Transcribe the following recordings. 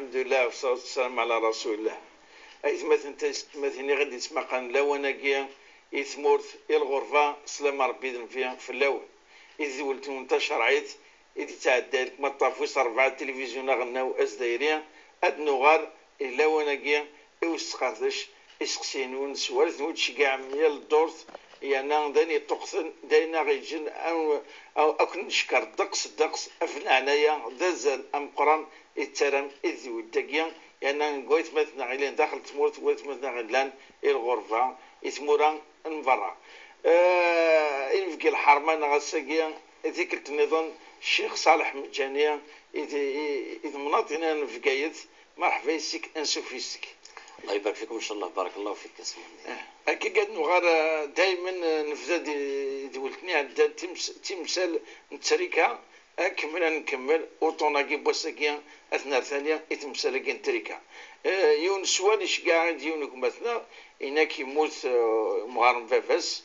الحمد لله والصلاة والسلام على رسول الله أيث مثلا مثلا غادي تسمع قان لوناكيا يثمورت الغرفة سلام ربي ذن فيها في اللون إذ ولت منتشر عيت إذ تعدى لك ما طافوس أربعة تلفزيون غناو أس دايريا أد نغار إلا وناكيا إوسقاطش إسقسينون سوالت نوتش كاع ميال الدورت يعني داني طقسن داينا غيجن أو أو أكن نشكر دقس دقس أفنعنايا دازل أم قران إترم إذ ودقيا يعني نقويت مثلا غيلين داخل تمورت قويت مثلا غيلان الغرفة إثمورا نفرا آه إن في الحرمان غساقيا ذكرت النظام الشيخ صالح مجانيا مناطقنا في قايد مرحبا يسك أنسو فيسك الله يبارك فيكم إن شاء الله. بارك الله فيك اسمع هكا قد نغار دائما نفذا دولتني عندها تمثال نتريكا. أكمل نكمل. أوطوناكي بوساكيا أثناء ثانية يتمثل كي نتريكا. يون سواليش قاعد يونك مثلا. انك يموت مغارم فافاس.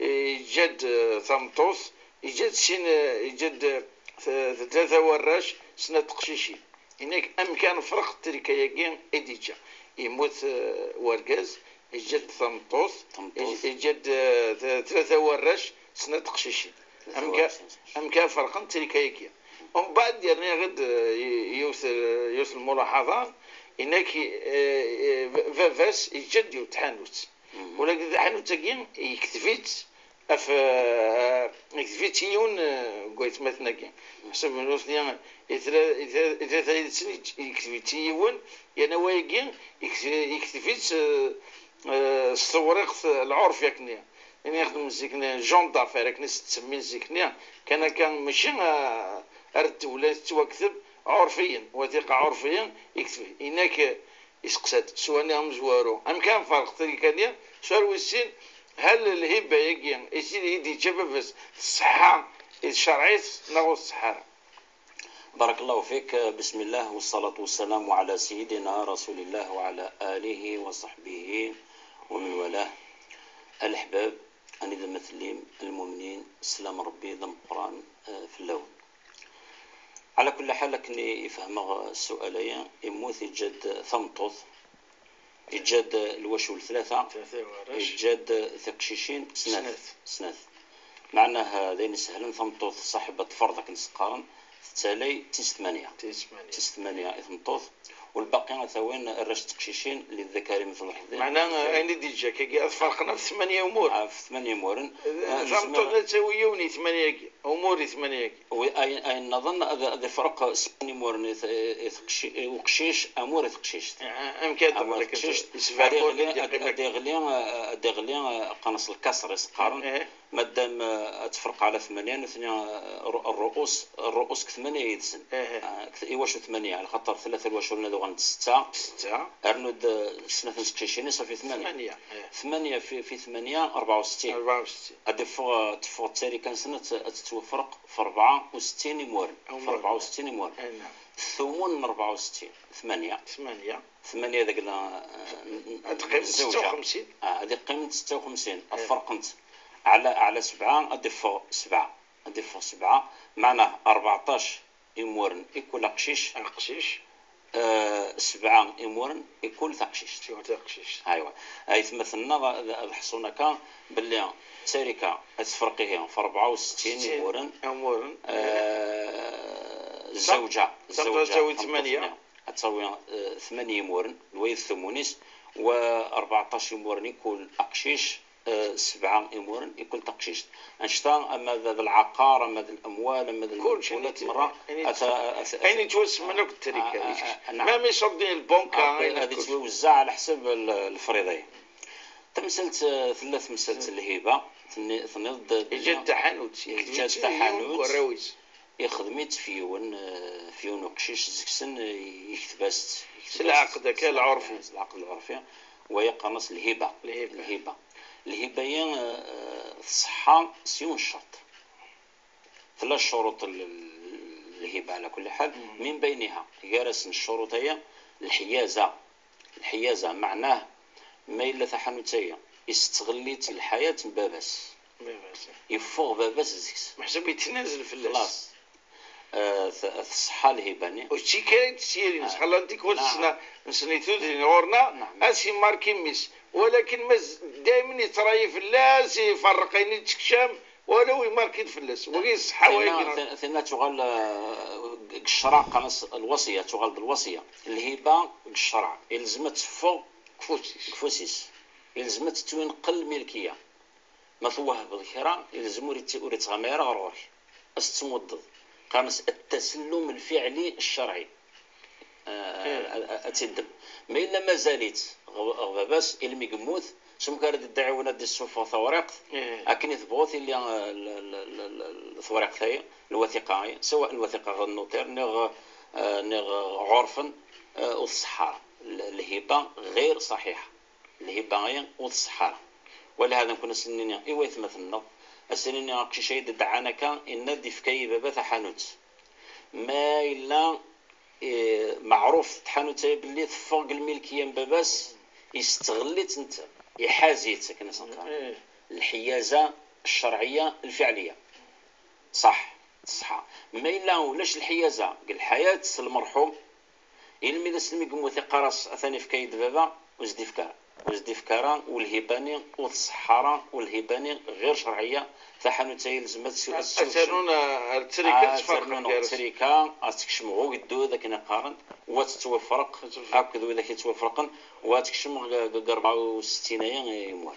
يجد ثمطوس يجد سين يجد ثلاثة وراش سنة تقشيشي. هناك أمكان فرق تريكا ياكين إديجا يموت آه، ورقاز يجد ثمطوس يجد آه، ثلاثة وراش سنة تقشيشي أم كان فرقا تريكايكيا ومن بعد يعني غد آه، يوصل يوصل الملاحظة إنك فافاس يجد يتحانوت. ولكن حانوت يكتفيت أف يكتفيت يون قلت مثلا كي حسب من وصلنا إذا إذا ثلاث سنين يكتفيت يون يعني وايقي يكتفيت الصوريق العرف ياكني. يعني يخدم زيكنا جون دافير كني تسمي زيكنا كان كان ماشي أرد ولا تواكذب عرفيا. وثيقة عرفيا يكتفي إنك يسقسد سواء هم زوارو. أم كان فرق طريقة سؤال ويسين هل الهبة يجي يصير يدي جببس الصحة الشرعية نغو الصحة بارك الله فيك. بسم الله والصلاة والسلام على سيدنا رسول الله وعلى آله وصحبه ومن والاه. الأحباب أنا ذا مثلين المؤمنين سلام ربي ذا القرآن آه، في اللون. على كل حال لكني يفهم السؤالية يموت يجد ثمطث يجد الوشو الثلاثة يجد ثقشيشين سناث. سناث. معناها ذين سهلن ثمطث صاحبة فرضك نسقارن تالي تيس ثمانية. تيس ثمانية. تيس ثمانية والباقي ثوين الرش تقشيشين للذكر مثل الحظين معناها أين ديجا كي فرقنا في ثمانية أمور. آه في ثمانية أمور. فهمتوا تسويوني ثمانية أمور ثمانية أي أي نظن هذا فرق ثمانية أمور وقشيش أمور تقشيش. كاتب أمور تقشيش. دغليا دغليا قنص الكسر يسقارن إيه. مادام تفرق على ثمانية اثنين الرؤوس الرؤوس كثمانية يدسن إيواش ثمانية؟ على خاطر ثلاثة الواش ولا دوغن ستة. ستة. أرنود سنة سكشيشيني صافي ثمانية. ثمانية ثمانية في في ثمانية أربعة وستين. أربعة وستين. أدي فوق تفوق تسالي كان سنة تتوفرق في أربعة وستين مورن في أربعة وستين نعم ثمون من أربعة وستين ثمانية. ثمانية. ثمانية ذاك هذه قيمة ستة وخمسين. هذه قيمة ستة وخمسين. الفرق أنت. على على سبعة أضيف سبعة أضيف سبعة. معناه 14 إمورن يكون قشيش قشيش آه سبعة إمورن يكون تقشيش تقشيش أيوا أي مثلنا الحصونة كان باللي تاركة تفرقيه في 64 إمورن إمورن آه زوجة زوجة تساوي ثمانية. تساوي آه، ثمانية إمورن الويث ثمونيس و 14 إمورن يكون أقشيش سبعة أمور. يكون تقشيش أنشطان أما ذا العقار أما ذا الأموال أما ذا كل شيء مرة اين توسع منك التركة ما مش شرطين البنك هذه توزع على حسب الفريضية تمثلت ثلاث مسلت الهبة ثنض جد تحانوت جد تحانوت يخدميت فيون فيون وقشيش زكسن يكتبست العقد كالعرفي العقد العرفي وهي قنص الهبة الهبة, الهبة. الهباية آه، الصحة سيون الشرط ثلاث شروط الهبة على كل حال. من بينها جالس الشروط هي الحيازة. الحيازة معناه ما إلا تحنوتية استغليت الحياة باباس. يفوق باباس زيكس محسوب يتنازل في اللاس خلاص. آه، الصحة الهباني وشي كاين تسيري آه. نسخلا انت كل نعم. سنة نسنيتو دي غورنا نعم. أسي ماركي ميس. ولكن مز دائما يتراي في اللاس يفرقين يتكشام ولو يماركي في اللاس وغي الصحة وغي ثنا تغال الشرع قنص الوصية تغال بالوصية. الهبة الشرع يلزمت فوق كفوسيس. كفوسيس. يلزمت توينقل ملكية. ما بالكرا يلزمو ريت وريت غميرة غروري استمضض قامس التسلم الفعلي الشرعي. اتدم ما إلا ما زالت. غباباس إلمي قموث سم كارد الدعوة دي السوفة ثورق إيه. لكن يثبوت اللي ال- ال- ال- الثورق ثاي الوثيقة هاي، سواء الوثيقة غير النوتير نغ آه، نغ عرفا آه، والصحارى ال- الهبة غير صحيحة. الهبة هي والصحارى ولهذا نكون سنين إيويث مثلنا السنين أكشي شيء دعانك إن دي فكي بابا حانوت. ما إلا إيه، معروف تحانوت باللي تفوق الملكية باباس يستغلت انت يحازيت كنا سنقول إيه. الحيازة الشرعية الفعلية. صح صح. ما إلا ولاش الحيازة قال الحياة المرحوم قمو ثقة رأس أثاني في كيد بابا وزدي فكارة وزدي فكارة والهباني والصحارة والهباني غير شرعية ثحنو تايل أتانون التريكة تفرق تفرقون كارس. تريكا أتكشم غو قدو ذاك نقارن وتتوفرق هكذا ذاك يتوفرقن وتكشم قربعة وستين يموال.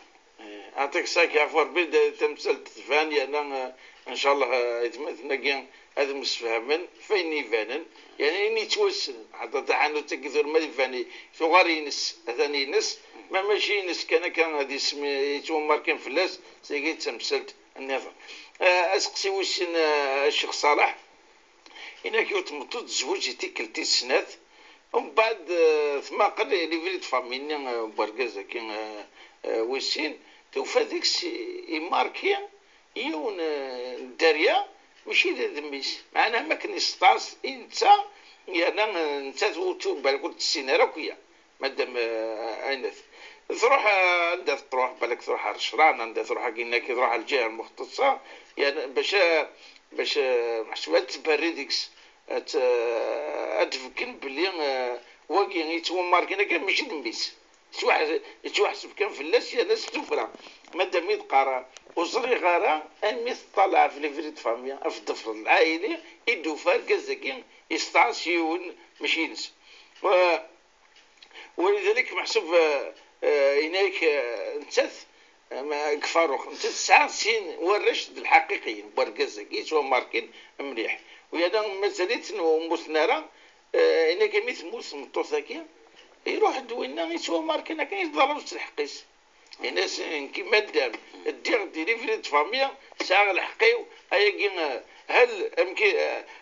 أعطيك ساكي عفوا ربي تمثل تفاني أنا إن شاء الله يتمثلنا كان هذا مسفهما فين يفانن يعني إني توسل حتى تحانو تكثر ما يفاني ثغار ينس هذا ينس. ما ماشي ينس كان كان هذه اسمي يتوم ماركين فلاس. سيجي تمثلت النظر آه، أسقسي وشن آه، الشيخ صالح. هنا كي تمطو تزوج تيكل تيسنات ومن بعد آه، ثم قال لي فريد فاميني برقازة كي وسين توفى ديك السي- يماركي يون آه، ذا ذميس معناها ما كان يستعص انت يعني انت توتو بالك قلت السينارة كويا مادام آه، اينث تروح آه، عندها تروح بالك تروح على الشرعن عندها تروح كينا كي تروح على الجهة المختصة يعني باش باش آه، محسوبات تبري ديكس آه، اتفكن بلي آه، واقي يتوم ماركينا كان ماشي يتوحس يتوحسب كان في الناس يا ناس تفرع مادام يتقرا غارة أمي طالع في ليفريد فاميا في الضفر العائلي يدو فارق الزكين يستعص يون ماشي ينس. و- ولذلك محسوب آه، آه، هناك آه، نتث ما كفاروخ نتث تسعة سين والرشد الحقيقي برقزك سوا ماركين مليح. ويانا مازالت ومثنرة هناك مثل موس مطوثاكي يروح دوينا يسوا ماركين كان يتضرب الحقيس الناس كيما دام الدير ديليفري فاميا ساعة الحقيو هيا كي هل يمكن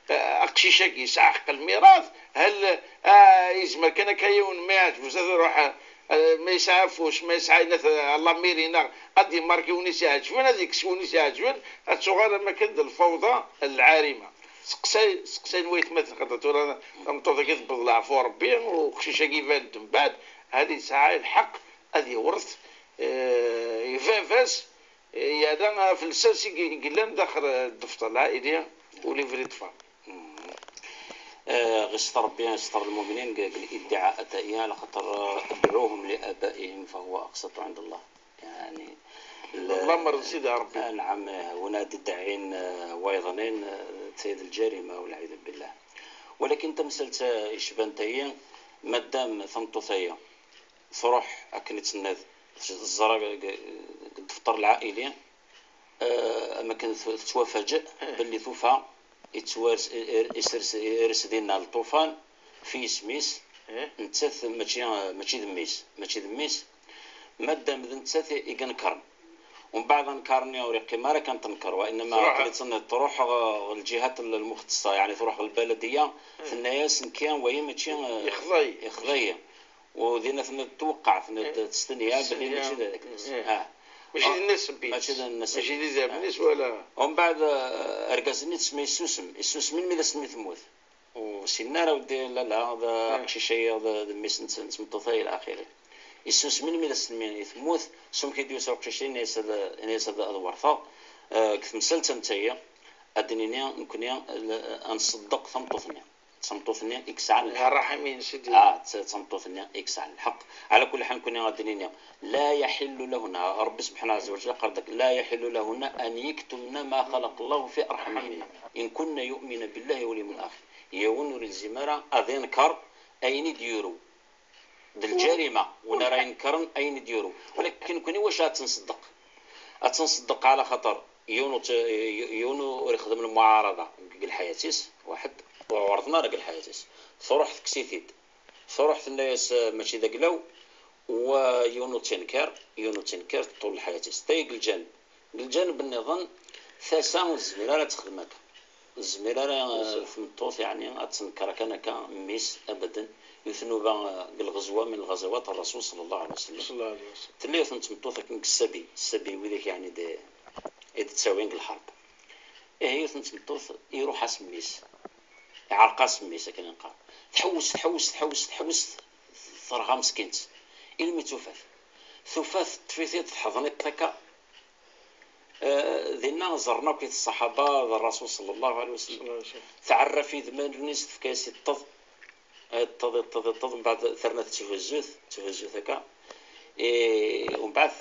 اقشيشاكي ساعة حق الميراث؟ هل آه، يزمر كان كيون ما يعجبوش يروح آه، ما يسعفوش ما يسعى ناس الله ميرينا قد يماركي ونيس يعجبون هذيك سونيس يعجبون الصغار ما كد الفوضى العارمة. سقساي سقساي نويت مثل قد تورا مطوطا كتبض العفو ربي وخشيشة كيفان من بعد. هذه ساعة الحق هذه ورث. آه، يفافاس يا في الساسي قلان داخل الدفتر العائلية وليفري طفال آه، غير ربي يستر المؤمنين قال الادعاء أتائها لخطر أدعوهم لآبائهم فهو أقسط عند الله. يعني ال- اللهم رزيد يا ربي. آه، نعم ونادي الداعين آه، تسيد الجريمة والعياذ بالله. ولكن تمثلت يشبان تايا مادام ثمطوثيا تروح أكن تسند الزرق الدفتر العائلي آه، أما كان تتوافجأ باللي ثوفا يتوارس يسرس يرس دينا الطوفان في سميس. إيه؟ نتسث ماشي ماشي ذميس. ماشي ذميس. مادام ذا نتسث يقنكرن ومن بعد نكرني وريقي ما راه كنتنكر وإنما. قلت إن تروح الجهات المختصة يعني تروح البلديه في الناس كان وهي ماشي يخضي يخضي ودينا ثنا توقع ثنا إيه. تستنيا تستنيا. ماشي ذاك الناس إيه. آه ماشي آه. الناس بيت ماشي الناس ماشي ذي ذاب الناس ولا ومن بعد آه، ارقازني تسمي السوسم السوسم من ماذا سمي ثموث وسنا راه ودي لا لا هذا آه. شي شيء هذا ميس نسمطوثي إلى آخره السوس من ماذا سمي ثموث سم كيديو سوق ناس هذا الورثة. آه، كيف مسلت نتايا ادنيني نكوني نصدق ثمطوثني ثمطوثني إكس على الحق. الرحمين سيدي آه ثمطوثني إكس على الحق. على كل حال كوني غادنيني لا يحل لهن رب سبحانه عز وجل قال لا يحل لهن أن يكتمن ما خلق الله في أرحامهن. إن كن يؤمن بالله واليوم الآخر. يونر الزمارة اذنكر أين ديورو بالجريمة وأنا راه ينكرن أين ديورو ولكن كوني واش تنصدق؟ تنصدق على خطر يونو يونو يخدم المعارضة. قال حياتيس واحد وعرضنا قال حياتيس. صروح كسيتيد صروح الناس ماشي ذاك لو ويونو تنكر يونو تنكر طول حياتيس. تايق الجانب الجانب النظام ثاسا الزميلة لا تخدم هكا الزميلة راه في يعني تنكر كان ميس ابدا. يثنوبا بالغزوه من الغزوات الرسول صلى الله عليه وسلم. صلى الله عليه وسلم. تلي ثنتمطوث كنك السبي السبي وذاك يعني دي إذا تساوين الحرب. إيه هي تنتمطوث يروح اسميس يعرق سميس كان ينقال تحوس تحوس تحوس تحوس ثرغا مسكينت. إلمي توفاث؟ ثوفاث تفيثي تحضني ذينا آه، زرنا كيف الصحابة الرسول صلى الله عليه وسلم. تعرف في ذمان الناس في كاسي الطض الطض الطض الطض من بعد ثرنا تهزوث تهزوث هكا. إيه ومن بعد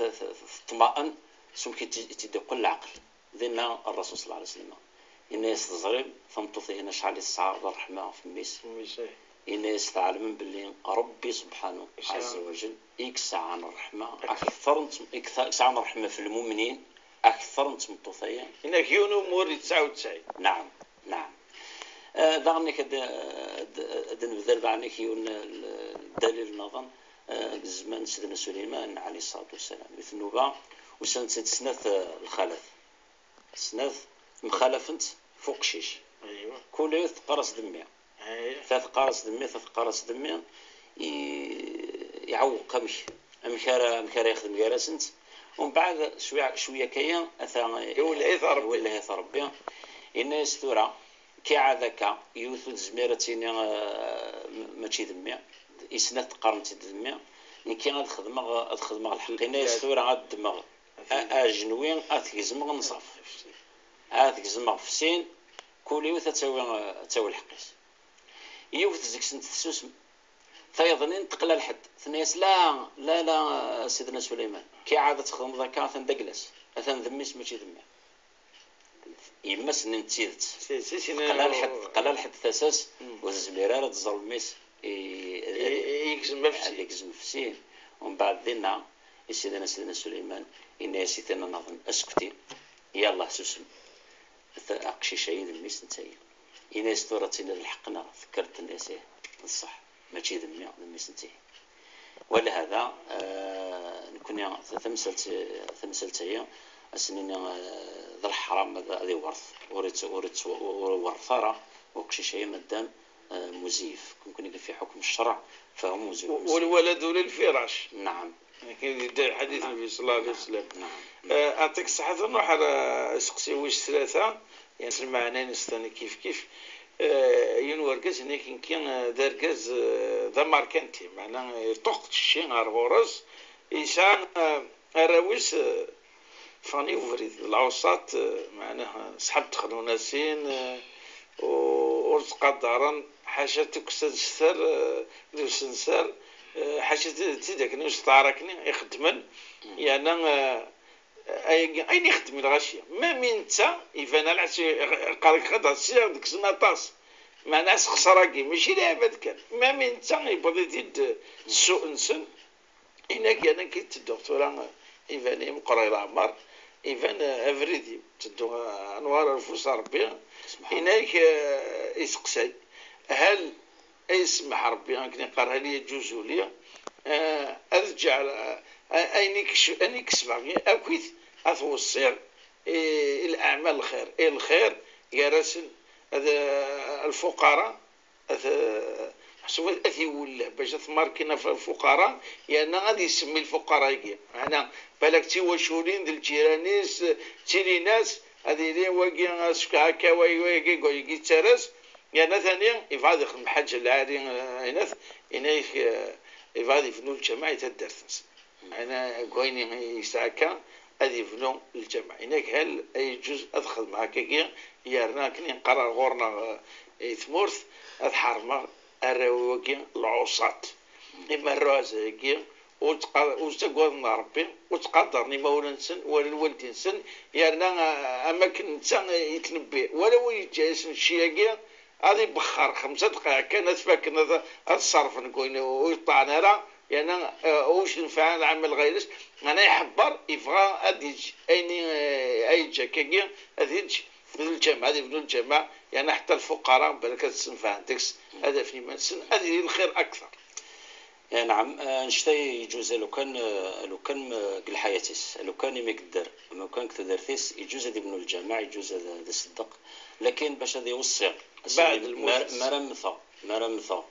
اطمأن سمكي تدق العقل. ذينا الرسول صلى الله عليه وسلم. إن يستظرم فمتوثي هنا شعلي الصعب الرحمة في الميس إن يستعلم باللي ربي سبحانه عز وجل يكسع عن الرحمة. أكثر يكسع عن الرحمة في المؤمنين أكثر من تمطوثية إنك يونو موري 99 نعم نعم. آه، دعني دنبذل دعني كيون الدليل النظام آه، زمان سيدنا سليمان عليه الصلاة والسلام. مثل نوبة وسنة سنة الخلف. سنة مخالفنت فوق شيش. ايوا كل يوث قرص دمية. ايوا ثلاث قرص دمية ثلاث قرص دمية يعوق مش مكارا مكارا يخدم جالسنت ومن بعد شوية شوية كيا أثا يولي هيث ربي. يولي هيث ربي. إن ثورة كي عذاك يوث زميرتين ماشي دمية إسنات قرنتي دمية نكي غاد خدمة غاد خدمة الحق. إن ثورة غاد دماغ اجنوين اتكزمغ نصف اتكزمغ في سين كل يوث تسوي تسوي الحقيس يوث زيك سنت تسوس فيظنين تقلى الحد. ثنيس لا لا لا سيدنا سليمان. كي عاد تخدم ذاك ثن دقلس. أثن ذميس ماشي ذمي. يمس ننتيدت قلال الحد قلال الحد ثاساس والزميرة تظلميس يكزم في يكزم ومن بعد ذينا سيدنا سيدنا سليمان إن يسيتنا نظن أسكتي. يلا سوسم. أقشي شيء الميس نتايا. إن يستورتنا الحقنا فكرت الناس الصح ماشي ذمي الميس نتايا. ولهذا آه نكون ثمسلت ثمسلت هي أسنين آه، ذا الحرام هذا ورث ورث ورث ورثارة. وكشي شيء مدام آه، مزيف. كون في حكم الشرع فهو مزيف. والولد للفراش نعم. كاين حديث النبي صلى الله عليه وسلم. نعم. آه، أعطيك الصحة نروح على سقسي واش ثلاثة. يعني سمعنا نستنى كيف كيف. آه، ين ورقز هنا كان داركز آه، ذا ماركنتي. معناه طقت الشين غرغورز إنسان الرويس فاني وفريد العوصات معناها صحاب تخلو ناسين ورزق دارا حاشا تكسد الشثر ذو سنسر حاجة تيدك نوش طاركني يخدمن. يعني أين يخدم الغاشية؟ ما من تا يفانا العسي قالك خدا سير ديك سناطاس مع ناس خسراكي ماشي لعبة كان. ما من تا يبغي تيد السوء نسن. إنك أنا كنت الدكتورة إيفاني مقري العمر إيفان أفريدي تدو أنوار الفوس ربي. إنك يسقسي. هل يسمح ربي غنك نقرها لي جوزو لي آه، أرجع اني اني كسبا أكيد اثوصير إيه الأعمال الخير. الخير. يرسل الفقراء حسب اثي ولا باش تماركينا في الفقراء يعني غادي يسمي الفقراء كي أنا بالك تي وشولين ديال الجيرانيس تيري ناس هذه لي واقي هكا واقي واقي ترس يعني ثانيا يفعل يخدم حج العادي هنا هنا يفعل يفنو الجماعة الدرس أنا كويني يساكا هذه يبنوا الجامع هناك هل أي جزء أدخل معك كي؟ يارنا كني نقرر غورنا ثمورث الحرمة الراوي العصاة إما الرازة كي وتقوض ربي وتقدرني ما ولا نسن ولا الوالدين نسن يارنا اماكن نتا يتنبي ولا ويجالس شي غادي بخر خمسة دقائق كان تفكر هذا الصرف نقول ويطعنا راه يعني واش نفع العمل غيرش أنا يحبر يبغى اديج ايني اي جاكيا اديج في الجامعة هذه في الجامعة يعني حتى الفقراء بالك تنفع تكس هذا في منسن هذه الخير أكثر. يعني نعم نشتي يجوز لو كان لو كان قل حياتيس لو كان ما يقدر لو كان كتو دارتيس يجوز هذا ابن الجامع يجوز هذا الصدق. لكن باش هذا يوصي بعد مرمثة مرمثة.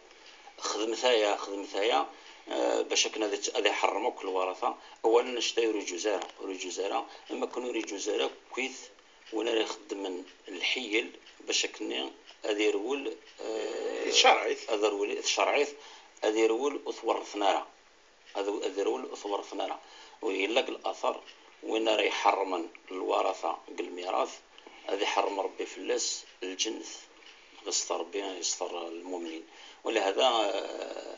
خدمتها خدمتها آه، باش كنا هذا يحرموا كل ورثة اولا نشتي ري جزارة أما كانوا ري جزارة كويث وأنا يخدم من الحيل باش كنا هذا يرول شرعيث هذا يرول شرعيث هذا يرول اثورثنا هذا يرول اثورثنا ويلاق الأثر وين راه يحرم الورثة الميراث هذا يحرم ربي في اللاس الجنث يستر ربي يستر المؤمنين. ولهذا آه،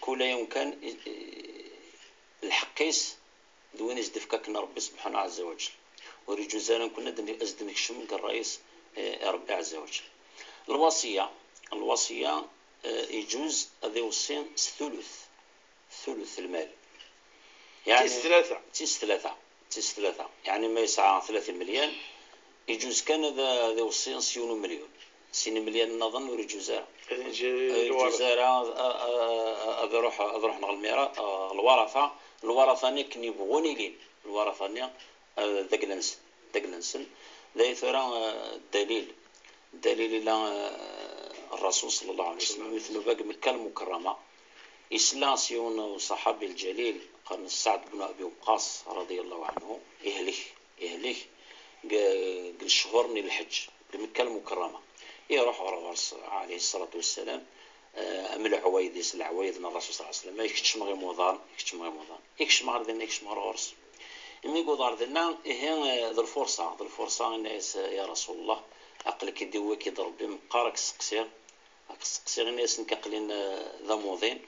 كل يوم كان الحقيس دوين يزدفكك ربي سبحانه عز وجل. وريجو زانا كنا ازدن كشم الرئيس آه، ربي عز وجل الوصية الوصية آه، يجوز هذا يوصين ثلث ثلث المال. يعني تيس ثلاثة. تيس ثلاثة تيس ثلاثة. يعني ما يسعى ثلاثة مليون يجوز كان هذا يوصين سيونو مليون. سين مليون نظن وري جزارة جزارة أروح أروح نغ الورثة الورثة نيك نيبغوني لين الورثة نيك ذقلنس ذقلنسن ذي ثرى دليل دليل إلى الرسول صلى الله عليه وسلم. مثل باقي مكة المكرمة إسلام سيون الصحابي الجليل قال سعد بن أبي وقاص رضي الله عنه إهليه إهليه قال شهرني الحج. بمكة المكرمة يروح عليه الصلاة والسلام آه، من العويدس العويد من الرسول صلى الله عليه وسلم. ما يكتش مغي موضان يكتش مغي موضان يكتش مغي ذنا يكتش مغي إمي قدر ذنا إيه ذا الفرصة ذا الفرصة الناس يا رسول الله عقلك يدوي كيضرب بمقارك سقسير. سقسير الناس نكقلين آه، ذا موضين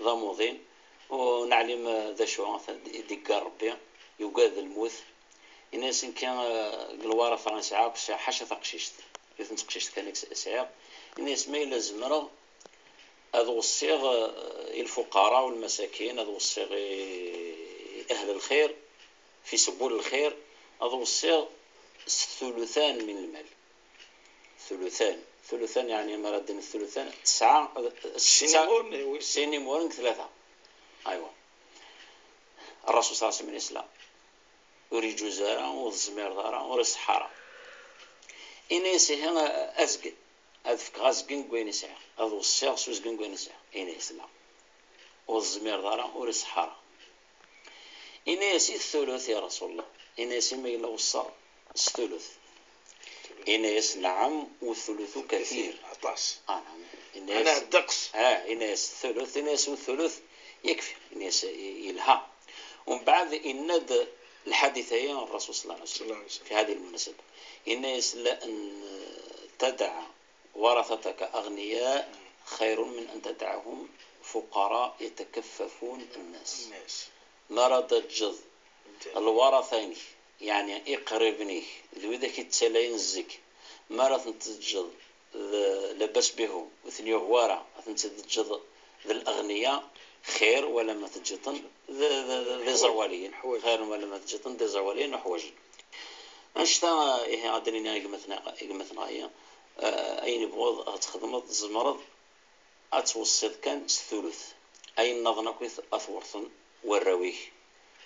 ذا موضين. ونعلم ذا شو ديك ربي يوقاد الموت الناس كان آه، الوارث فرنسا عاك حاشا ثقشيشت إذا تقشيشت كان سعيق الناس ما إلا زمرا هذا الصيغ آه، الفقراء والمساكين هذا الصيغ أهل الخير. في سبول الخير هذا الصيغ ثلثان من المال. ثلثان. ثلثان يعني مراد الثلثان. تسعة سيني مورن ثلاثة. أيوة. الرسول صلى الله عليه وسلم الإسلام يريد جزارة والزمير دارا ورسحارة إنيس هنا أزقن. أذفك غازقن قوين يسعى أذو السيغ سوزقن قوين يسعى إنيس لا والزمير دارا ورسحارة إنيس الثلث يا رسول الله. إنيس ما إلا وصل الثلث. إنيس نعم والثلث كثير. عطاس آه نعم. إنيس أنا الدقس. آه إنيس الثلث إنيس والثلث يكفي. إنيس يلها. ومن بعد إند الحديثين الرسول صلى الله عليه وسلم. في هذه المناسبة. الناس لأن تدع ورثتك أغنياء خير من أن تدعهم فقراء يتكففون الناس. مرض الجذ الورثين يعني اقربني ذو ذاك التلاين زك مرض تجد لبس بهم. وثني ورا تجد ذا الأغنياء خير ولا ما تجطن ذي زوالين خير ولا ما تجطن ذي زوالين وحوجن أنشتا إيه عدلين إقمتنا إقمتنا هي آه، أين بغض؟ تخدم زمرض. أتوسط كان الثلث أين نظن كويث أثورثن. والرويه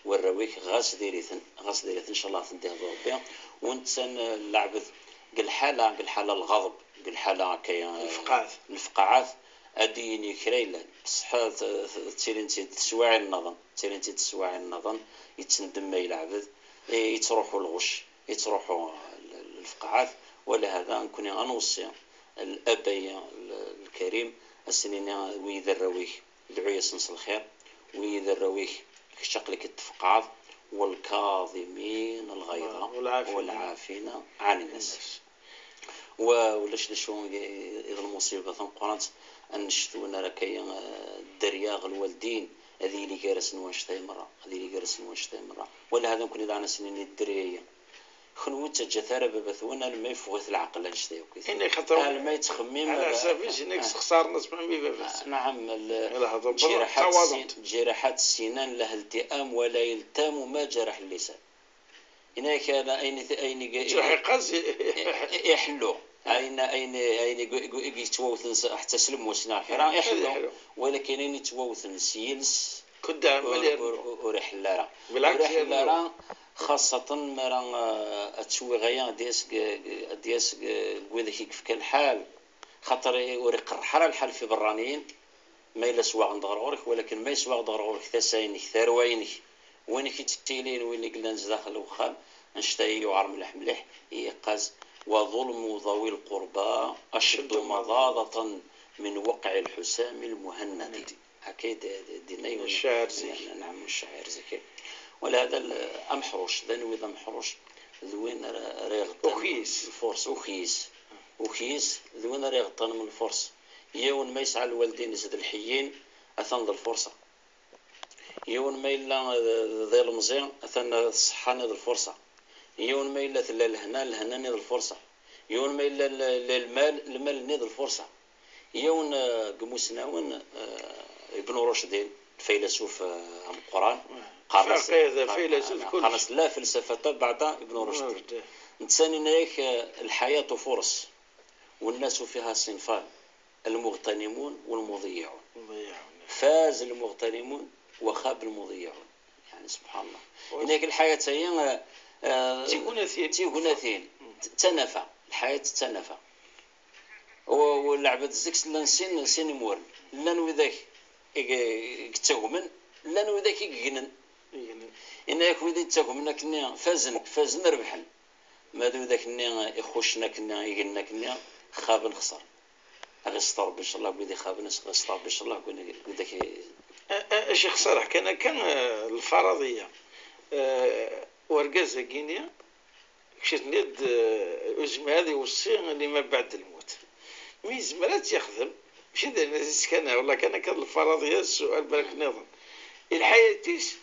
والرويه غاس ديريثن غاس ديريثن إن شاء الله تنتهي ربي. ونتسن اللعبث قل حالة قل حالة الغضب قل حالة كيا الفقاعات الفقاعات أديني كريلا بصح تيرين تسواعي النظن تيرين تسواعي النظن. يتندم يلعبد يتروحوا الغش يتروحوا الفقاعات. ولهذا نكون أنوصي الأبي الكريم السنين ويذرويه دعوية سنس الخير. ويذرويه كشق لك التفقاعات والكاظمين الغيظ والعافين. والعافين عن الناس ولاش شو اذا المصيبة؟ قرانت أن نشتونا راه كاين الدريا الوالدين. هذه اللي جالس نواشتها مرة. هذه اللي جالس نواشتها مرة. ولا هذا ممكن إذا أنا سنين الدرية خنو تجثر بابا ثونا لما يفوت العقل أشتي وكذا إني خطر ما يتخمم على حسابيش إنك خسار نسمع مي بابا. نعم جراحات جراحات السنان لها التئام ولا يلتام ما جرح اللسان. هنا كان أين أين جرح قاسي يحلو اين اين أين يتووثن حتى سلم وسنا حرا يحلو ولكن أين يتووثن سيلس كدا ورحلارا بالعكس. ورحلارا خاصة مرا اتسوي غيا ديس ديس قوذا كيف كان الحال. خاطر وريق الحال الحال في برانيين ما إلا سواغ ندغرغورك ولكن ما يسواغ دغرغورك ثساينك ثروينك وينك تتيلين وين قلنا داخل الوخام نشتاي يعر ملح ملح يقاز. وظلم ذوي القربى أشد مضاضة من وقع الحسام المهند. أكيد ديني الشاعر زكي نعم الشاعر زكي ولهذا أمحروش ذنوي ذا محروش ذوين ريغ أخيس الفرس. أخيس أخيس ذوين ريغ من الفرس. يون ما يسعى الوالدين زد الحيين أثن ذا الفرصة. يون ما إلا ذي المزيان أثن الصحاني ذا الفرصة. يون ما إلا ثلا الهنا الهنا نيض الفرصة. يون ما إلا المال المال نيض الفرصة. يون آه، قموسناون آه، ابن رشد فيلسوف آه، القرآن. قارس فيلسوف قارس لا فلسفة بعد ابن رشد. نتساني نايك الحياة فرص والناس فيها صنفان المغتنمون والمضيعون. فاز المغتنمون وخاب المضيعون. يعني سبحان الله. هناك الحياة هي تيكوناثين تيكوناثين تنفى الحياة تنفى واللعبة الزكس لأن سين سين مور لأن وذاك يتهمن لأن وذاك يقنن إن ياك وذا يتهمن كني فازن فازن ربحن ما ذو ذاك ني يخشنا كنا يقلنا كنا خاب نخسر أغسطر باش الله بيدي خاب نغسطر باش الله بيدي اش خسر كان كان الفرضية ورقازة كينيا كشت ند أزم هذه والصين اللي ما بعد الموت مي زمرات يخدم مش الناس كان؟ والله كان كان الفرضية السؤال بالك نظن الحياة تيس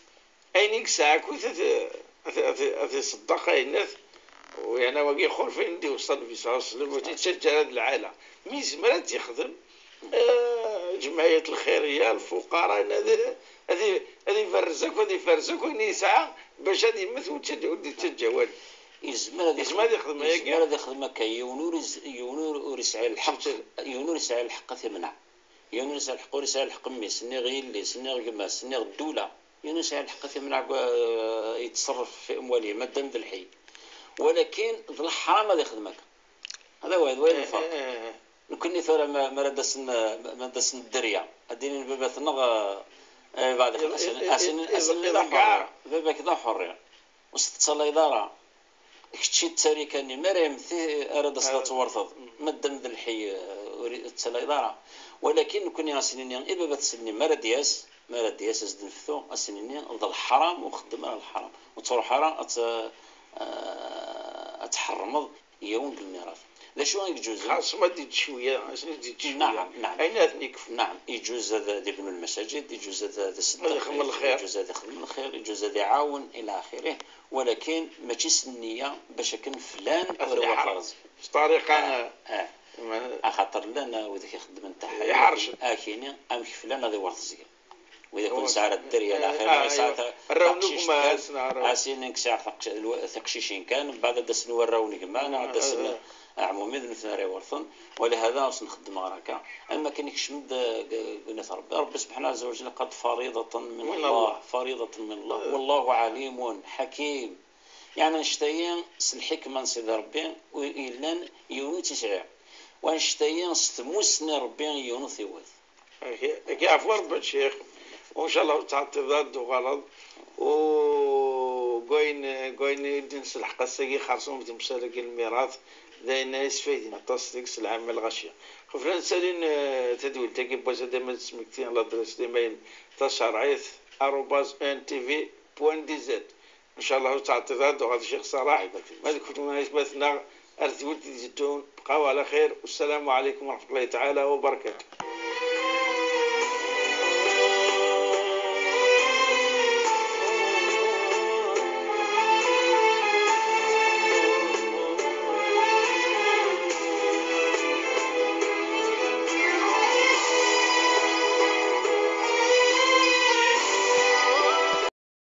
أين ساعة كنت أثي صدق الناس وأنا واقي خور فين دي وصل في صلى الله عليه وسلم وتتشجع هذا العالم. مي زمرات يخدم آه، جمعية الخيرية الفقراء هذه هذه يفرزك وهذه يفرزك وين يسعى باش هذه يمثل ودي تتجاوز يزمر هذه يزمر يخدم؟ يزمر هذه يخدم هكا يونور يونور يسعى الحق يونور يسعى الحق ثمنع يونور يسعى الحق ويسعى الحق مي سني غير اللي سني غير ما سني الدولة. يونور يسعى الحق ثمنع يتصرف في أمواله ما دام ذا الحي. ولكن ذا الحرام هذا يخدمك. هذا هو هذا وين الفرق. إيه، إيه، إيه. نكوني ثورة ما ردسن ما ردسن الدريا أديني بابا اي بعد اسن أسن اسن لا حر بابا كذا حر وستصلى إدارة. كتشي تساري كان مريم ثي أراد صلاة ورثض مدم ذا الحي أريد تسلى إدارة. ولكن كوني أسنيني إيه بابا تسني مرة دياس مرة دياس أزد الفثو أسنيني ذا الحرام وخدم على الحرام. وتصور حرام أت أتحرمض يوم بالميراث. شو يجوز خاص ما ديت شوية ديت شوية نعم نعم اين هذني نعم يجوز هذا يبنوا المساجد يجوز هذا الصدقه يخدم الخير يجوز هذا يخدم الخير يجوز هذا يعاون إلى اخره ولكن ماشي النيه باش كان فلان ولا فرض طريقه آه, آه. خاطر لنا وذاك يخدم انت يحرش اكيني ام فلان هذا ورث زين واذا كنت ساعه الدريه آه، اخره ساعه الرونق ما اسين ساعه ثقشيشين كان بعد دسن وراوني كما دسن عمومي مثل ورثن. ولهذا نخدم غراكا أما كان يكشمد قلنا ربي ربي سبحانه عز وجل قد فريضة من, الله, فريضة من الله. أه. والله عليم حكيم. يعني نشتيين الحكمة نسيد ربي وإلا يونو تسعير ونشتيين ستموسني ربي يونو ثيوث عفوا ربي الشيخ وإن شاء الله تعطي ضد وغلط و قوين قوين يدين سلح قصة خرصون بتمسالك الميراث. لأن يسفيدين التصديق العامة الغشية خفنا نسالين آه، تدويل. تاكي بوزا ديما سمكتين لادرس ديمايل تشرعيث أروباز ان تي في بوان دي زد إن شاء الله تعطيات وغادي الشيخ صلاح. ما يثبتنا أرث ولد زيتون بقاو على خير. والسلام عليكم ورحمة الله تعالى وبركاته.